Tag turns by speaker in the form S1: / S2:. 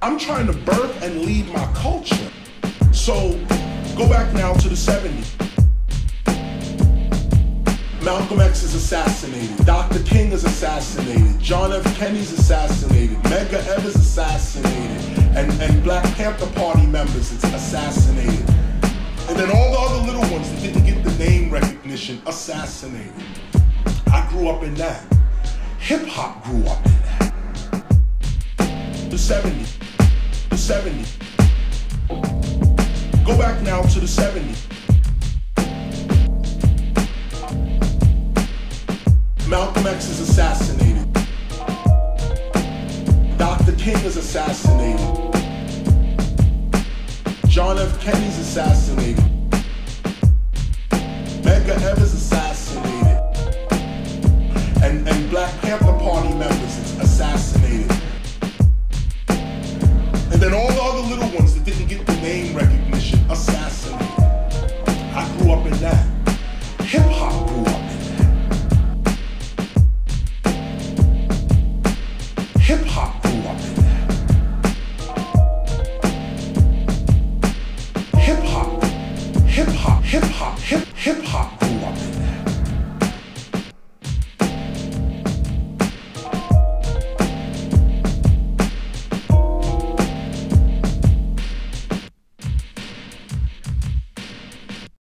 S1: I'm trying to birth and lead my culture. So go back now to the 70s. Malcolm X is assassinated. Dr. King is assassinated. John F. Kennedy's assassinated. Medgar Evers assassinated. And, and Black Panther Party members it's assassinated. And then all the other little ones that didn't get the name recognition assassinated. I grew up in that. Hip hop grew up in that. The 70s. The 70s. Go back now to the 70s. Malcolm X is assassinated. Dr. King is assassinated. John F. Kennedy's assassinated. Hip hop. Hip hop. Hip hop, hip hop, hip hop, hip hip hop